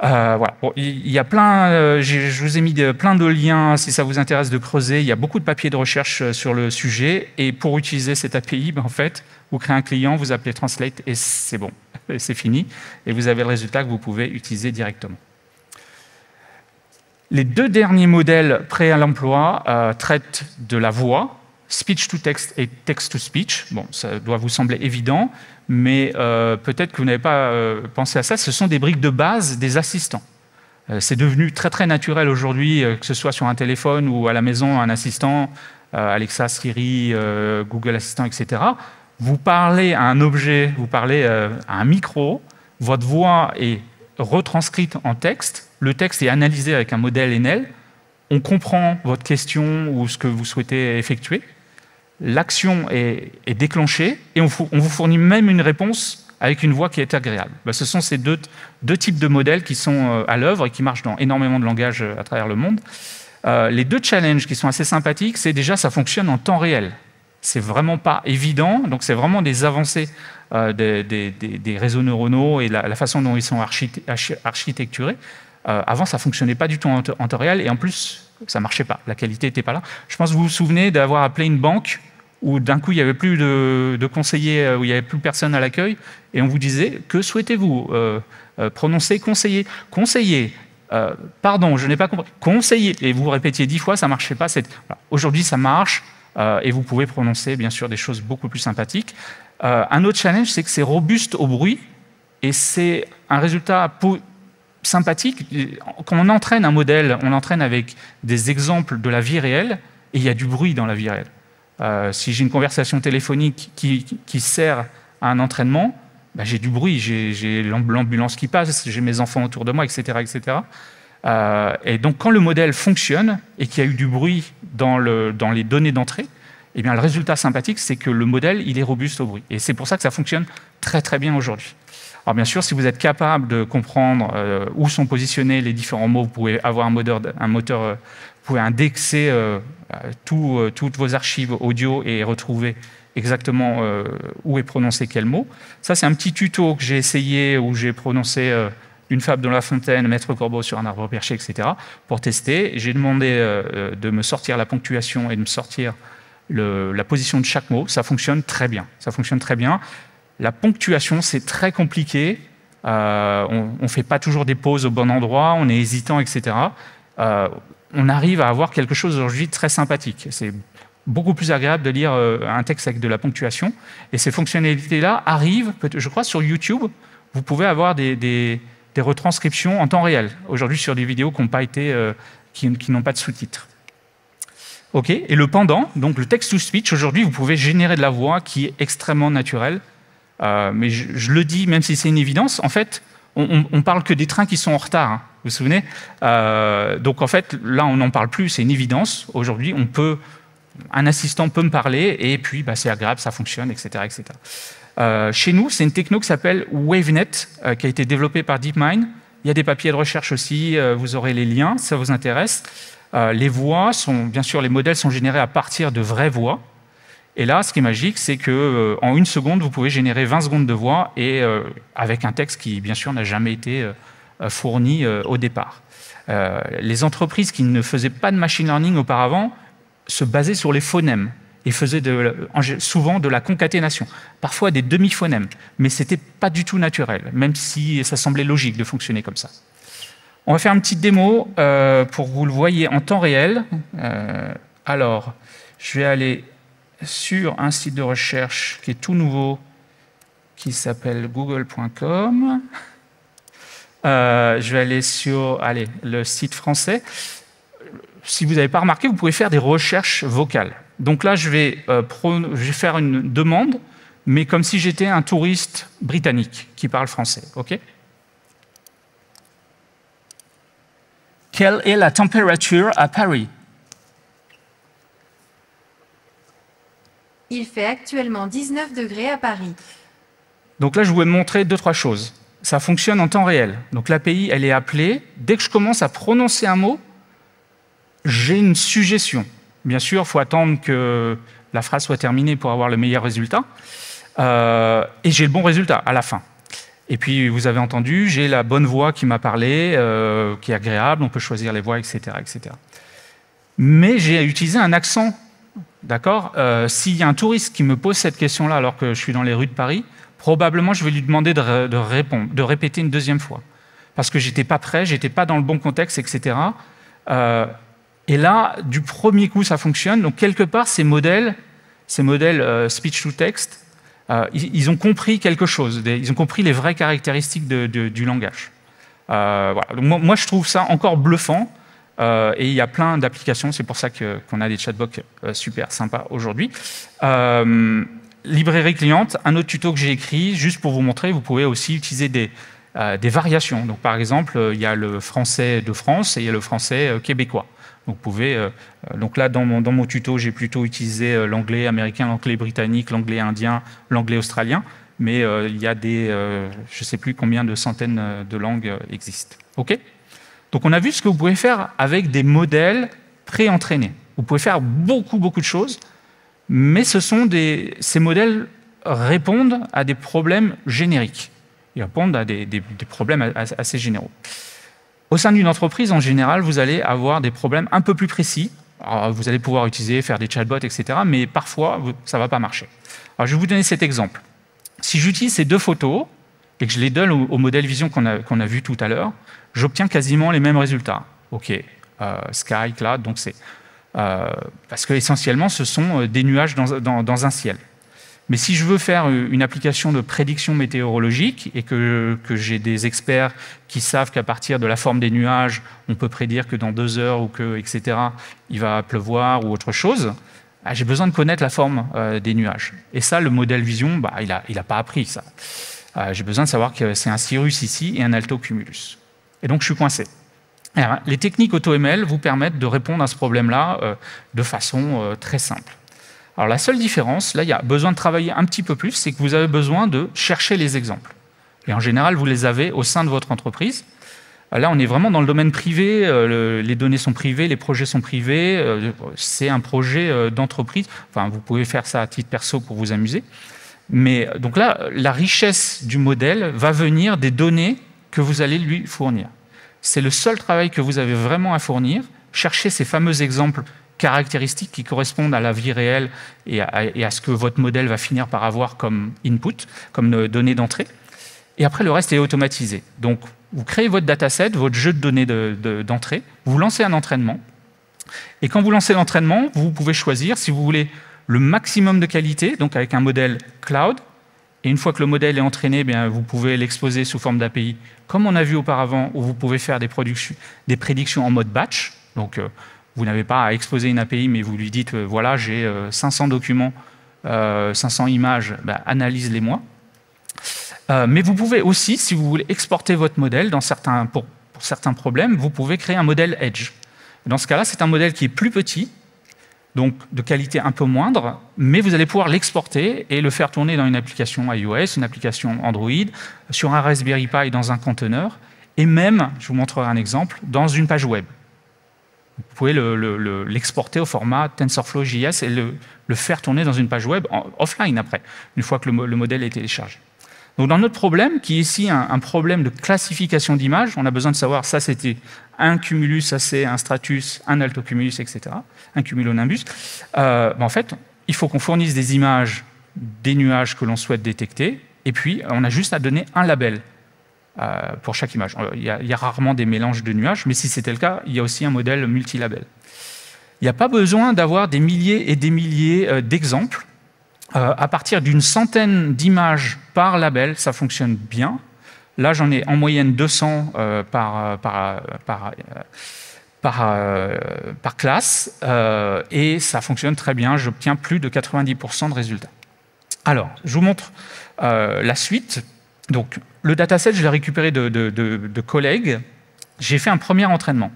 Speaker 1: Euh, voilà. il y a plein, euh, je vous ai mis plein de liens si ça vous intéresse de creuser. Il y a beaucoup de papiers de recherche euh, sur le sujet. Et pour utiliser cette API, ben, en fait, vous créez un client, vous appelez Translate et c'est bon, (laughs) c'est fini. Et vous avez le résultat que vous pouvez utiliser directement. Les deux derniers modèles prêts à l'emploi traitent de la voix, speech to text et text to speech. Bon, ça doit vous sembler évident mais euh, peut-être que vous n'avez pas euh, pensé à ça, ce sont des briques de base des assistants. Euh, c'est devenu très très naturel aujourd'hui, que ce soit sur un téléphone ou à la maison, un assistant, Alexa, Siri, Google Assistant, etc. Vous parlez à un objet, vous parlez à un micro, votre voix est retranscrite en texte, le texte est analysé avec un modèle Enel, on comprend votre question ou ce que vous souhaitez effectuer, l'action est, déclenchée et on, vous fournit même une réponse avec une voix qui est agréable. Bah, ce sont ces deux, types de modèles qui sont euh, à l'œuvre et qui marchent dans énormément de langages euh, à travers le monde. Euh, les deux challenges qui sont assez sympathiques, c'est déjà ça fonctionne en temps réel. C'est vraiment pas évident, donc c'est vraiment des avancées des, réseaux neuronaux et la, façon dont ils sont architecturés. avant, ça fonctionnait pas du tout en, temps réel et en plus, ça marchait pas. La qualité n'était pas là. Je pense que vous vous souvenez d'avoir appelé une banque où d'un coup il n'y avait plus de, conseillers, euh, où il n'y avait plus personne à l'accueil, et on vous disait que souhaitez-vous euh, euh, prononcer conseiller? Conseiller. pardon, je n'ai pas compris. Conseiller. Et vous répétiez dix fois, ça ne marchait pas. Aujourd'hui, ça marche, et vous pouvez prononcer bien sûr des choses beaucoup plus sympathiques. un autre challenge, c'est que c'est robuste au bruit, et c'est un résultat sympathique. Quand on entraîne un modèle, on l'entraîne avec des exemples de la vie réelle, et il y a du bruit dans la vie réelle. Euh, si j'ai une conversation téléphonique qui, sert à un entraînement, bah, j'ai du bruit, j'ai l'ambulance qui passe, j'ai mes enfants autour de moi, etc. etc. Euh, et donc quand le modèle fonctionne et qu'il y a eu du bruit dans, les données d'entrée, eh bien, le résultat sympathique, c'est que le modèle, il est robuste au bruit. Et c'est pour ça que ça fonctionne très très bien aujourd'hui. Alors bien sûr, si vous êtes capable de comprendre euh, où sont positionnés les différents mots, vous pouvez avoir un moteur, un moteur pouvez indexer euh, euh, toutes vos archives audio et retrouver exactement euh, où est prononcé quel mot. Ça, c'est un petit tuto que j'ai essayé où j'ai prononcé une fable dans la fontaine, Maître Corbeau sur un arbre perché, etc. pour tester. J'ai demandé de me sortir la ponctuation et de me sortir la position de chaque mot. Ça fonctionne très bien. Ça fonctionne très bien. La ponctuation, c'est très compliqué. on ne fait pas toujours des pauses au bon endroit, on est hésitant, etc on arrive à avoir quelque chose aujourd'hui très sympathique. C'est beaucoup plus agréable de lire euh, un texte avec de la ponctuation. Et ces fonctionnalités-là arrivent, je crois, sur YouTube. Vous pouvez avoir des, retranscriptions en temps réel. Aujourd'hui, sur des vidéos qui n'ont pas, été, euh, qui, n'ont pas de sous-titres. Ok, et le pendant, donc le text-to-speech, aujourd'hui, vous pouvez générer de la voix qui est extrêmement naturelle. Euh, mais je, le dis, même si c'est une évidence, en fait, on, on, parle que des trains qui sont en retard. Hein, vous vous souvenez euh, Donc en fait, là, on n'en parle plus, c'est une évidence. Aujourd'hui, on peut, un assistant peut me parler, et puis bah, c'est agréable, ça fonctionne, etc. etc. Euh, chez nous, c'est une techno qui s'appelle WaveNet, qui a été développée par DeepMind. Il y a des papiers de recherche aussi, vous aurez les liens, si ça vous intéresse. Euh, les voix sont, bien sûr, les modèles sont générés à partir de vraies voix. Et là, ce qui est magique, c'est que euh, en une seconde, vous pouvez générer 20 secondes de voix et euh, avec un texte qui, bien sûr, n'a jamais été fourni au départ. les entreprises qui ne faisaient pas de machine learning auparavant se basaient sur les phonèmes et faisaient souvent de la concaténation, parfois des demi-phonèmes, mais ce n'était pas du tout naturel, même si ça semblait logique de fonctionner comme ça. On va faire une petite démo euh, pour que vous le voyez en temps réel. Euh, alors, je vais aller sur un site de recherche qui est tout nouveau, qui s'appelle google.com. Euh, je vais aller sur allez, le site français. Si vous n'avez pas remarqué, vous pouvez faire des recherches vocales. Donc là, je vais, je vais faire une demande, mais comme si j'étais un touriste britannique qui parle français. OK? Quelle est la température à Paris?
Speaker 2: Il fait actuellement 19 degrés à Paris.
Speaker 1: Donc là, je vais montrer deux, trois choses. Ça fonctionne en temps réel. Donc l'API, elle est appelée. Dès que je commence à prononcer un mot, j'ai une suggestion. Bien sûr, il faut attendre que la phrase soit terminée pour avoir le meilleur résultat. Euh, et j'ai le bon résultat à la fin. Et puis, vous avez entendu, j'ai la bonne voix qui m'a parlé, euh, qui est agréable, on peut choisir les voix, etc. etc. Mais j'ai utilisé un accent. D'accord euh, S'il y a un touriste qui me pose cette question-là alors que je suis dans les rues de Paris, probablement je vais lui demander de, répondre, de répéter une deuxième fois. Parce que j'étais pas prêt, j'étais pas dans le bon contexte, etc. Euh, et là, du premier coup, ça fonctionne. Donc, quelque part, ces modèles, ces modèles speech to text, euh, ils, ont compris quelque chose, ils ont compris les vraies caractéristiques du langage. Euh, moi, je trouve ça encore bluffant. Euh, et il y a plein d'applications, c'est pour ça qu'on a des chatbots super sympas aujourd'hui. Librairie cliente, un autre tuto que j'ai écrit, juste pour vous montrer, vous pouvez aussi utiliser des, des variations. Donc, par exemple, il y a le français de France et il y a le français québécois. Donc, vous pouvez, euh, donc là, dans mon, dans mon tuto, j'ai plutôt utilisé euh, l'anglais américain, l'anglais britannique, l'anglais indien, l'anglais australien, mais euh, il y a des, je ne sais plus combien de centaines de langues existent. OK? Donc, on a vu ce que vous pouvez faire avec des modèles pré-entraînés. Vous pouvez faire beaucoup, beaucoup de choses, mais ces modèles répondent à des problèmes génériques. Ils répondent à des, des problèmes assez généraux. Au sein d'une entreprise, en général, vous allez avoir des problèmes un peu plus précis. vous allez pouvoir utiliser, faire des chatbots, etc. Mais parfois, ça ne va pas marcher. Alors, je vais vous donner cet exemple. Si j'utilise ces deux photos et que je les donne au, modèle vision qu'on a, vu tout à l'heure, j'obtiens quasiment les mêmes résultats. OK, euh, sky, cloud, donc c'est... Euh, parce que essentiellement, ce sont euh, des nuages dans un ciel. Mais si je veux faire une application de prédiction météorologique et que, j'ai des experts qui savent qu'à partir de la forme des nuages, on peut prédire que dans deux heures ou que, etc., il va pleuvoir ou autre chose, ah, j'ai besoin de connaître la forme euh, des nuages. Et ça, le modèle vision, bah, il n'a pas appris ça. Euh, j'ai besoin de savoir que c'est un Cirrus ici et un Alto Cumulus. Et donc, je suis coincé. Les techniques AutoML vous permettent de répondre à ce problème-là euh, de façon très simple. Alors la seule différence, là il y a besoin de travailler un petit peu plus, c'est que vous avez besoin de chercher les exemples. Et en général, vous les avez au sein de votre entreprise. Là, on est vraiment dans le domaine privé, euh, les données sont privées, les projets sont privés, euh, c'est un projet euh, d'entreprise. Enfin, vous pouvez faire ça à titre perso pour vous amuser. Mais donc là, la richesse du modèle va venir des données que vous allez lui fournir. C'est le seul travail que vous avez vraiment à fournir. Chercher ces fameux exemples caractéristiques qui correspondent à la vie réelle et à, ce que votre modèle va finir par avoir comme input, comme données d'entrée. Et après, le reste est automatisé. Donc, vous créez votre dataset, votre jeu de données d'entrée, vous lancez un entraînement. Et quand vous lancez l'entraînement, vous pouvez choisir si vous voulez le maximum de qualité, donc avec un modèle cloud. Et une fois que le modèle est entraîné, bien, vous pouvez l'exposer sous forme d'API, comme on a vu auparavant, où vous pouvez faire des, prédictions en mode batch. Donc, euh, Vous n'avez pas à exposer une API, mais vous lui dites, voilà, j'ai 500 documents, 500 images, bah, analyse-les-moi. mais vous pouvez aussi, si vous voulez exporter votre modèle dans certains, pour, pour certains problèmes, vous pouvez créer un modèle Edge. Dans ce cas-là, c'est un modèle qui est plus petit, donc de qualité un peu moindre, mais vous allez pouvoir l'exporter et le faire tourner dans une application iOS, une application Android, sur un Raspberry Pi dans un conteneur, et même, je vous montrerai un exemple, dans une page web. Vous pouvez l'exporter au format TensorFlow.js et le, faire tourner dans une page web offline après, une fois que le, modèle est téléchargé. Donc dans notre problème, qui est ici un, problème de classification d'images, on a besoin de savoir ça c'était un cumulus AC, un stratus, un altocumulus, etc., un cumulonimbus. Euh, ben, en fait, il faut qu'on fournisse des images des nuages que l'on souhaite détecter, et puis on a juste à donner un label euh, pour chaque image. Euh, il y, a, rarement des mélanges de nuages, mais si c'était le cas, il y a aussi un modèle multilabel. Il n'y a pas besoin d'avoir des milliers et des milliers d'exemples. Euh, à partir d'une centaine d'images par label, ça fonctionne bien. Là, j'en ai en moyenne 200 euh, par, par, classe, euh, et ça fonctionne très bien. J'obtiens plus de 90% de résultats. Alors, je vous montre la suite. Donc, le dataset, je l'ai récupéré de collègues. J'ai fait un premier entraînement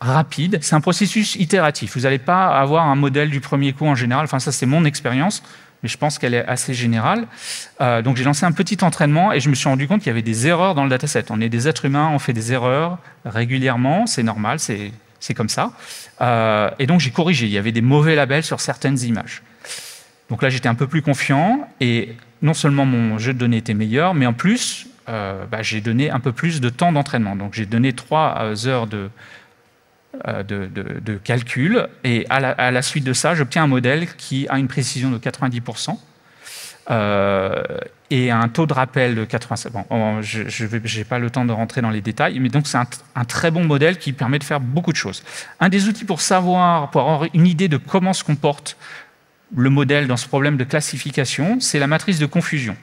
Speaker 1: rapide. C'est un processus itératif. Vous n'allez pas avoir un modèle du premier coup en général. Enfin, ça, c'est mon expérience, mais je pense qu'elle est assez générale. Euh, donc, j'ai lancé un petit entraînement et je me suis rendu compte qu'il y avait des erreurs dans le dataset. On est des êtres humains, on fait des erreurs régulièrement. C'est normal, c'est comme ça. Euh, et donc, j'ai corrigé. Il y avait des mauvais labels sur certaines images. Donc là, j'étais un peu plus confiant et non seulement mon jeu de données était meilleur, mais en plus, euh, bah, j'ai donné un peu plus de temps d'entraînement. Donc, j'ai donné trois heures de, euh, de, calcul. Et à la, suite de ça, j'obtiens un modèle qui a une précision de 90% euh, et un taux de rappel de 87. Bon, je n'ai pas le temps de rentrer dans les détails, mais donc c'est un, très bon modèle qui permet de faire beaucoup de choses. Un des outils pour savoir, pour avoir une idée de comment se comporte le modèle dans ce problème de classification, c'est la matrice de confusion.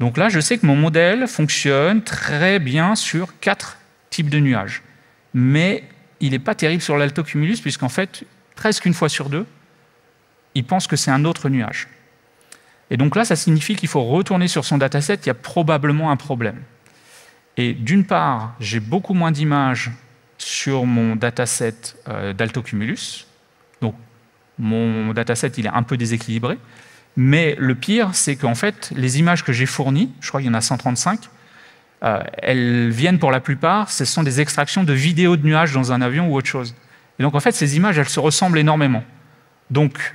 Speaker 1: Donc là, je sais que mon modèle fonctionne très bien sur quatre types de nuages. Mais il n'est pas terrible sur l'altocumulus, puisqu'en fait, presque une fois sur deux, il pense que c'est un autre nuage. Et donc là, ça signifie qu'il faut retourner sur son dataset, il y a probablement un problème. Et d'une part, j'ai beaucoup moins d'images sur mon dataset euh, d'altocumulus, donc mon dataset il est un peu déséquilibré, mais le pire, c'est qu'en fait, les images que j'ai fournies, je crois qu'il y en a 135, euh, elles viennent pour la plupart, ce sont des extractions de vidéos de nuages dans un avion ou autre chose. Et donc en fait, ces images, elles se ressemblent énormément. Donc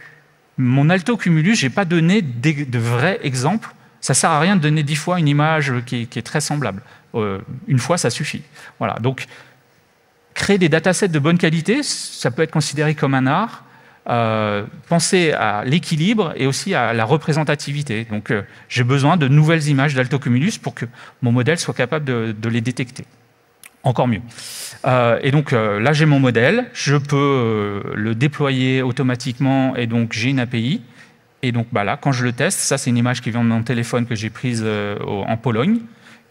Speaker 1: mon alto cumulus, je n'ai pas donné de vrais exemples. Ça sert à rien de donner dix fois une image qui, est très semblable. Euh, une fois, ça suffit. Voilà. Donc créer des datasets de bonne qualité, ça peut être considéré comme un art. Euh, penser à l'équilibre et aussi à la représentativité. Donc, euh, j'ai besoin de nouvelles images d'altocumulus pour que mon modèle soit capable de, les détecter. Encore mieux. Euh, et donc là, j'ai mon modèle, je peux le déployer automatiquement et donc j'ai une API. Et donc bah là, quand je le teste, ça c'est une image qui vient de mon téléphone que j'ai prise en Pologne.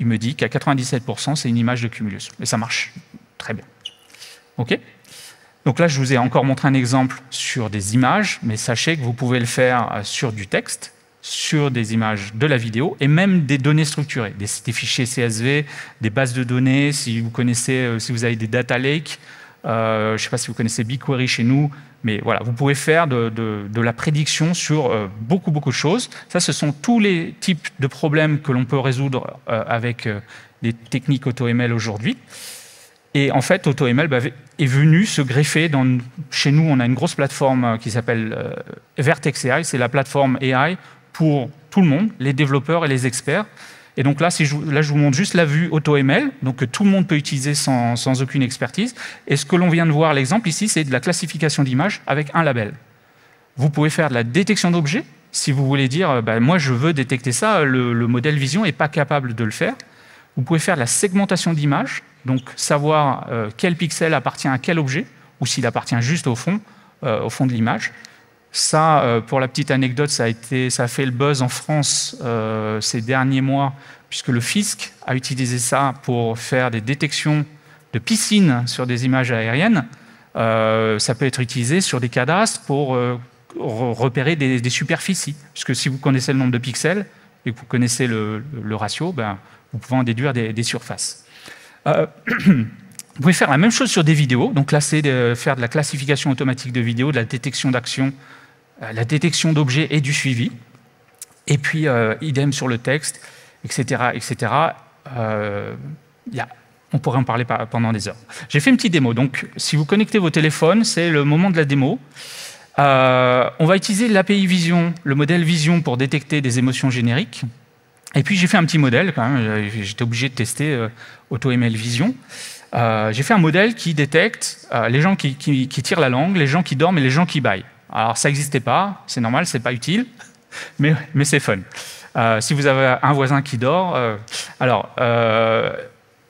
Speaker 1: Il me dit qu'à 97%, c'est une image de Cumulus. Et ça marche très bien. OK? Donc là, je vous ai encore montré un exemple sur des images, mais sachez que vous pouvez le faire euh, sur du texte, sur des images de la vidéo et même des données structurées, des, fichiers CSV, des bases de données. Si vous connaissez, euh, si vous avez des data lakes, euh, je ne sais pas si vous connaissez BigQuery chez nous, mais voilà, vous pouvez faire de, la prédiction sur beaucoup beaucoup de choses. Ça, ce sont tous les types de problèmes que l'on peut résoudre avec les techniques AutoML aujourd'hui. Et en fait, AutoML bah, est venu se greffer dans. Chez nous, on a une grosse plateforme euh, qui s'appelle euh, Vertex AI. C'est la plateforme AI pour tout le monde, les développeurs et les experts. Et donc là, si je, là, je vous montre juste la vue AutoML, donc que tout le monde peut utiliser sans, sans aucune expertise. Et ce que l'on vient de voir, l'exemple ici, c'est de la classification d'images avec un label. Vous pouvez faire de la détection d'objets. Si vous voulez dire, bah, moi, je veux détecter ça, le, le modèle Vision n'est pas capable de le faire. Vous pouvez faire de la segmentation d'images donc savoir euh, quel pixel appartient à quel objet, ou s'il appartient juste au fond, euh, au fond de l'image. Ça, euh, pour la petite anecdote, ça a, fait le buzz en France ces derniers mois, puisque le fisc a utilisé ça pour faire des détections de piscines sur des images aériennes. ça peut être utilisé sur des cadastres pour repérer des, superficies. Puisque si vous connaissez le nombre de pixels et que vous connaissez le, ratio, ben, vous pouvez en déduire des, surfaces. (clears throat) vous pouvez faire la même chose sur des vidéos. Donc c'est de faire de la classification automatique de vidéos, de la détection d'actions, la détection d'objets et du suivi. Et puis, idem sur le texte, etc. etc. on pourrait en parler pendant des heures. J'ai fait une petite démo. Donc, si vous connectez vos téléphones, c'est le moment de la démo. Euh, on va utiliser l'API Vision, le modèle Vision pour détecter des émotions génériques. Et puis j'ai fait un petit modèle quand même, j'étais obligé de tester euh, AutoML Vision. Euh, j'ai fait un modèle qui détecte les gens qui, tirent la langue, les gens qui dorment et les gens qui baillent. Alors ça n'existait pas, c'est normal, c'est pas utile, (laughs) mais, mais c'est fun. si vous avez un voisin qui dort, alors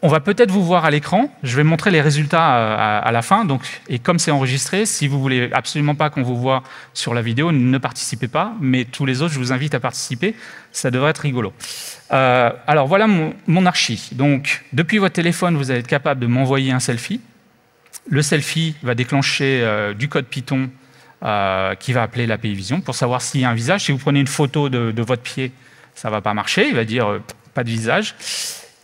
Speaker 1: on va peut-être vous voir à l'écran. Je vais montrer les résultats euh, à, la fin. Donc, et comme c'est enregistré, si vous voulez absolument pas qu'on vous voit sur la vidéo, ne participez pas. Mais tous les autres, je vous invite à participer. Ça devrait être rigolo. Euh, alors voilà mon, archi. Donc, depuis votre téléphone, vous allez être capable de m'envoyer un selfie. Le selfie va déclencher euh, du code Python qui va appeler l'API Vision pour savoir s'il y a un visage. Si vous prenez une photo de, de votre pied, ça ne va pas marcher. Il va dire pas de visage.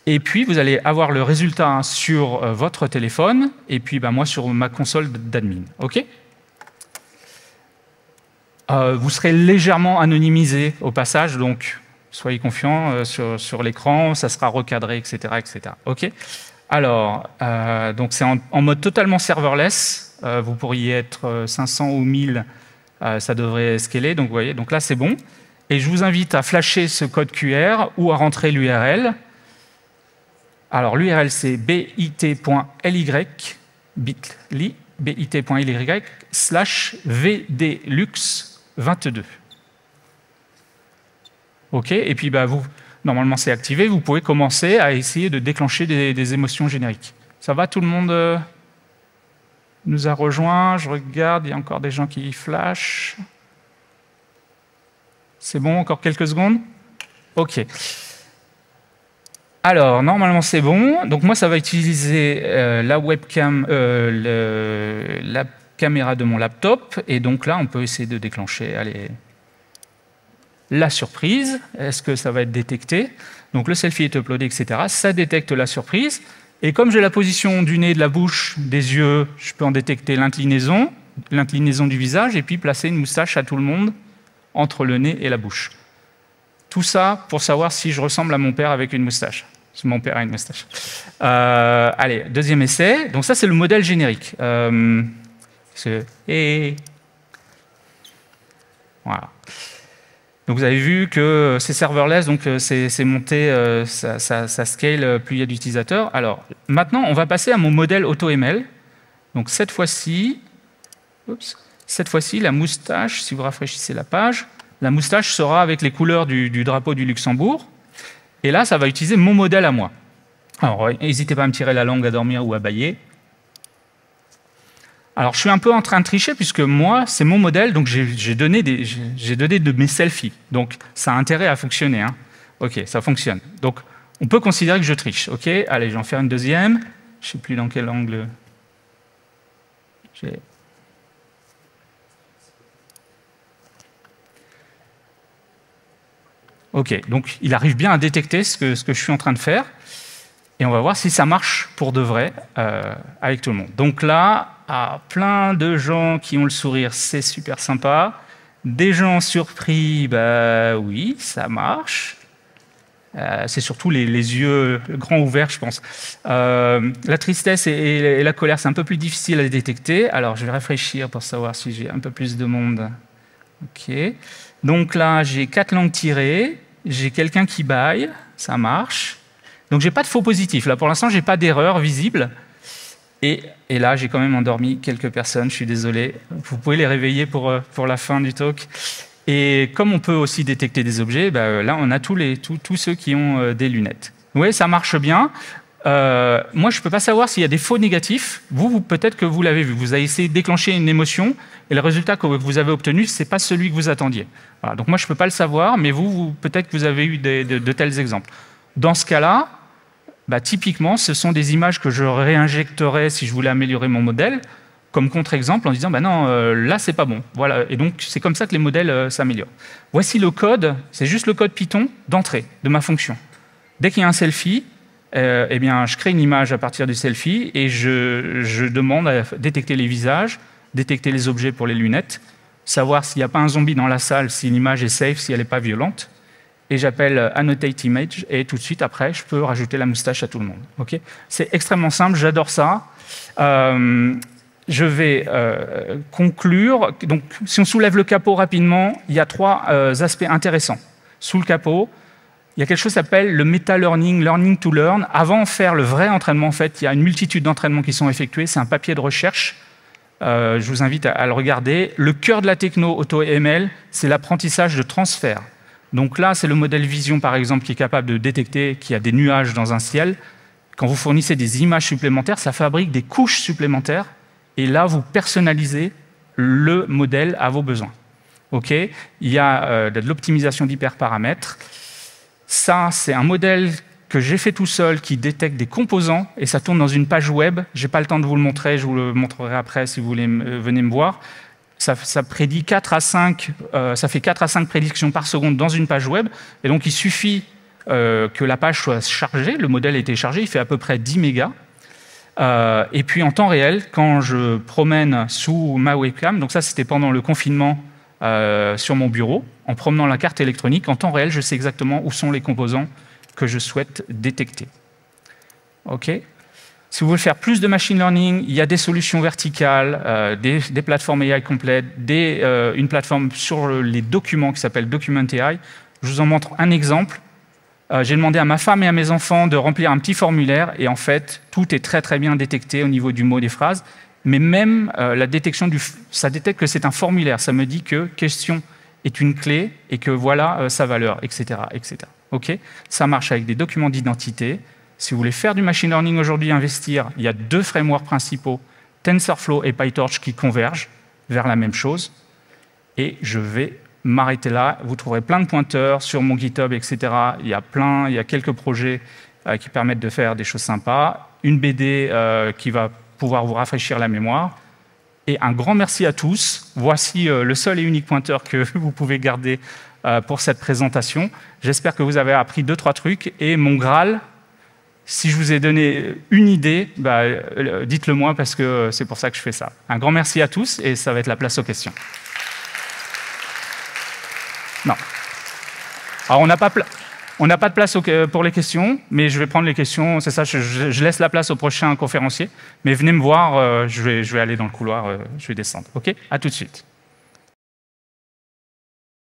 Speaker 1: Et puis, vous allez avoir le résultat sur euh, votre téléphone, et puis bah, moi sur ma console d'admin. OK? Euh, Vous serez légèrement anonymisé au passage, donc soyez confiants euh, sur, l'écran, ça sera recadré, etc. etc. OK? Alors, c'est en, en, mode totalement serverless. vous pourriez être 500 ou 1000, ça devrait scaler. Donc, vous voyez, donc là, c'est bon. Et je vous invite à flasher ce code QR ou à rentrer l'URL. Alors l'URL c'est bit.ly, bit.ly, slash vdlux22. OK Et puis bah, vous, normalement c'est activé, vous pouvez commencer à essayer de déclencher des, émotions génériques. Ça va, tout le monde euh, nous a rejoint Je regarde, il y a encore des gens qui flashent. C'est bon, encore quelques secondes? OK. Alors, normalement, c'est bon. Donc, moi, ça va utiliser euh, la webcam, euh, la caméra de mon laptop. Et donc là, on peut essayer de déclencher la surprise. Est-ce que ça va être détecté? Donc, le selfie est uploadé, etc. Ça détecte la surprise. Et comme j'ai la position du nez, de la bouche, des yeux, je peux en détecter l'inclinaison, l'inclinaison du visage, et puis placer une moustache à tout le monde entre le nez et la bouche. Tout ça pour savoir si je ressemble à mon père avec une moustache. Mon père a une moustache. Euh, allez, deuxième essai. Donc ça, c'est le modèle générique. Euh, et voilà. Donc vous avez vu que c'est serverless, donc euh, c'est monté, ça, scale plus il y a d'utilisateurs. Alors maintenant, on va passer à mon modèle AutoML. Donc cette fois-ci, cette fois-ci, la moustache, si vous rafraîchissez la page, la moustache sera avec les couleurs du drapeau du Luxembourg. Et là, ça va utiliser mon modèle à moi. Alors, n'hésitez pas à me tirer la langue à dormir ou à bailler. Alors, je suis un peu en train de tricher puisque moi, c'est mon modèle, donc j'ai donné, donné, de mes selfies. Donc, ça a intérêt à fonctionner. Hein. OK, ça fonctionne. Donc, on peut considérer que je triche. OK, allez, je vais en faire une deuxième. Je ne sais plus dans quel angle. OK, donc il arrive bien à détecter ce que, je suis en train de faire. Et on va voir si ça marche pour de vrai euh, avec tout le monde. Donc là, à plein de gens qui ont le sourire, c'est super sympa. Des gens surpris, bah oui, ça marche. Euh, c'est surtout les, yeux grands ouverts, je pense. Euh, la tristesse et, la colère, c'est un peu plus difficile à détecter. Alors, je vais réfléchir pour savoir si j'ai un peu plus de monde. OK. Donc là, j'ai quatre langues tirées j'ai quelqu'un qui baille, ça marche. Donc j'ai pas de faux positif. Là, pour l'instant, j'ai pas d'erreur visible. Et, là, j'ai quand même endormi quelques personnes, je suis désolé. Vous pouvez les réveiller pour, euh, pour la fin du talk. Et comme on peut aussi détecter des objets, bah, là, on a tous, les, tous, tous ceux qui ont euh, des lunettes. Oui, ça marche bien. Euh, moi, je ne peux pas savoir s'il y a des faux négatifs. Vous, peut-être que vous l'avez vu. Vous avez essayé de déclencher une émotion et le résultat que vous avez obtenu, ce n'est pas celui que vous attendiez. Donc moi, je ne peux pas le savoir, mais vous, peut-être que vous avez eu de, tels exemples. Dans ce cas-là, bah, typiquement, ce sont des images que je réinjecterais si je voulais améliorer mon modèle comme contre-exemple en disant bah non, euh, là c'est pas bon. Voilà. Et donc c'est comme ça que les modèles euh, s'améliorent. Voici le code, c'est juste le code Python d'entrée de ma fonction. Dès qu'il y a un selfie, euh, eh bien, je crée une image à partir du selfie et je, demande à détecter les visages, détecter les objets pour les lunettes, savoir s'il n'y a pas un zombie dans la salle, si l'image est safe, si elle n'est pas violente. Et j'appelle annotate image et tout de suite après, je peux rajouter la moustache à tout le monde. C'est extrêmement simple, j'adore ça. Euh, je vais euh, conclure. Donc, si on soulève le capot rapidement, il y a trois euh, aspects intéressants. Sous le capot, il y a quelque chose qui s'appelle le meta-learning, learning to learn. Avant de faire le vrai entraînement, en fait, il y a une multitude d'entraînements qui sont effectués. C'est un papier de recherche. Euh, je vous invite à, le regarder. Le cœur de la techno AutoML, c'est l'apprentissage de transfert. Donc là, c'est le modèle Vision, par exemple, qui est capable de détecter qu'il y a des nuages dans un ciel. Quand vous fournissez des images supplémentaires, ça fabrique des couches supplémentaires et là, vous personnalisez le modèle à vos besoins. Ok? Il y a euh, de l'optimisation d'hyperparamètres. Ça, c'est un modèle que j'ai fait tout seul qui détecte des composants et ça tourne dans une page web. Je n'ai pas le temps de vous le montrer, je vous le montrerai après si vous voulez euh, venir me voir. Ça, prédit 4 à 5, euh, fait 4 à 5 prédictions par seconde dans une page web. Et donc, il suffit euh, que la page soit chargée, le modèle a été chargé, il fait à peu près 10 mégas. Euh, et puis en temps réel, quand je promène sous ma webcam, donc ça c'était pendant le confinement sur mon bureau, en promenant la carte électronique, en temps réel, je sais exactement où sont les composants que je souhaite détecter. OK si vous voulez faire plus de machine learning, il y a des solutions verticales, euh, des, plateformes AI complètes, des, euh, une plateforme sur les documents qui s'appelle Document AI. Je vous en montre un exemple. Euh, j'ai demandé à ma femme et à mes enfants de remplir un petit formulaire et en fait, tout est très très bien détecté au niveau du mot des phrases. Mais même la détection du, ça détecte que c'est un formulaire. Ça me dit que question est une clé et que voilà euh, sa valeur, etc., etc. Ok? Ça marche avec des documents d'identité. Si vous voulez faire du machine learning aujourd'hui, investir, il y a deux frameworks principaux, TensorFlow et PyTorch, qui convergent vers la même chose. Et je vais m'arrêter là. Vous trouverez plein de pointeurs sur mon GitHub, etc. Il y a plein, il y a quelques projets euh, qui permettent de faire des choses sympas. Une BD euh, qui va pouvoir vous rafraîchir la mémoire. Et un grand merci à tous. Voici euh, le seul et unique pointeur que (laughs) vous pouvez garder euh, pour cette présentation. J'espère que vous avez appris deux, trois trucs. Et mon Graal, si je vous ai donné une idée, bah, euh, dites-le moi parce que c'est pour ça que je fais ça. Un grand merci à tous et ça va être la place aux questions. Non. Alors, on n'a pas, on n'a pas de place pour les questions, mais je vais prendre les questions. C'est ça, je, laisse la place au prochain conférencier. Mais venez me voir, euh, je, vais, je vais aller dans le couloir, euh, je vais descendre. OK? À tout de suite.